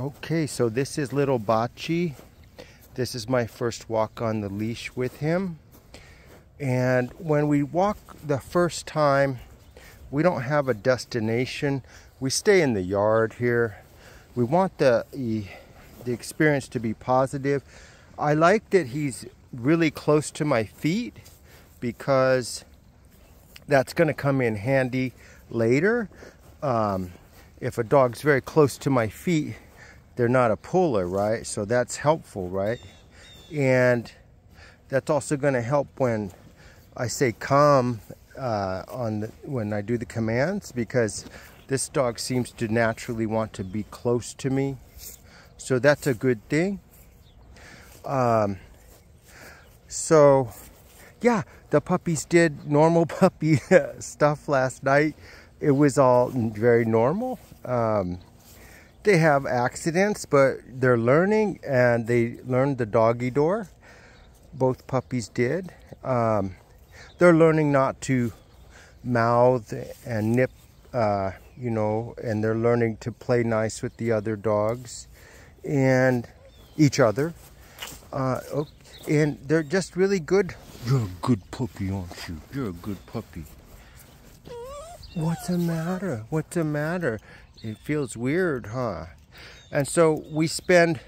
Okay, so this is little Bocce. This is my first walk on the leash with him. And when we walk the first time, we don't have a destination. We stay in the yard here. We want the, the experience to be positive. I like that he's really close to my feet because that's going to come in handy later. Um, if a dog's very close to my feet, they're not a puller, right? So that's helpful, right? And that's also going to help when I say come uh, on the, when I do the commands because this dog seems to naturally want to be close to me. So that's a good thing. Um, so yeah, the puppies did normal puppy stuff last night. It was all very normal. Um, they have accidents, but they're learning and they learned the doggy door. Both puppies did. Um, they're learning not to mouth and nip, uh, you know, and they're learning to play nice with the other dogs and each other. Uh, and they're just really good. You're a good puppy, aren't you? You're a good puppy. What's the matter? What's the matter? It feels weird, huh? And so we spend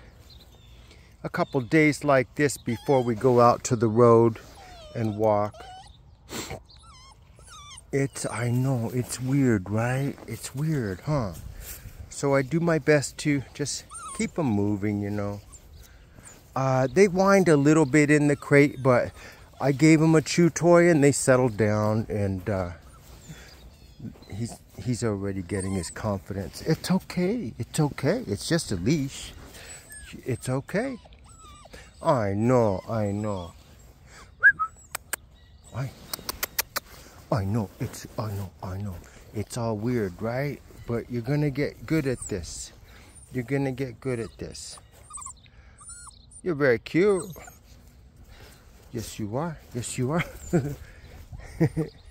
a couple days like this before we go out to the road and walk. It's, I know, it's weird, right? It's weird, huh? So I do my best to just keep them moving, you know. Uh, they whined a little bit in the crate, but I gave them a chew toy and they settled down and uh, he's he's already getting his confidence. It's okay. It's okay. It's just a leash. It's okay. I know. I know. I I know. It's I know. I know. It's all weird, right? But you're to get good at this. You're to get good at this. You're very cute. Yes, you are. Yes, you are.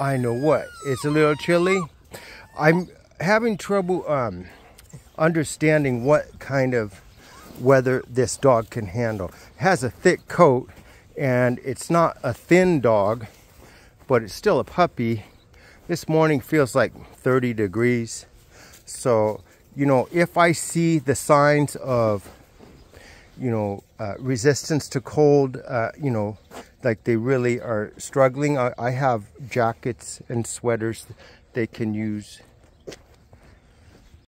I know what. It's a little chilly. I'm having trouble um, understanding what kind of weather this dog can handle. It has a thick coat and it's not a thin dog, but it's still a puppy. This morning feels like 30 degrees. So, you know, if I see the signs of you know, uh, resistance to cold, uh, you know, like they really are struggling. I, I, have jackets and sweaters they can use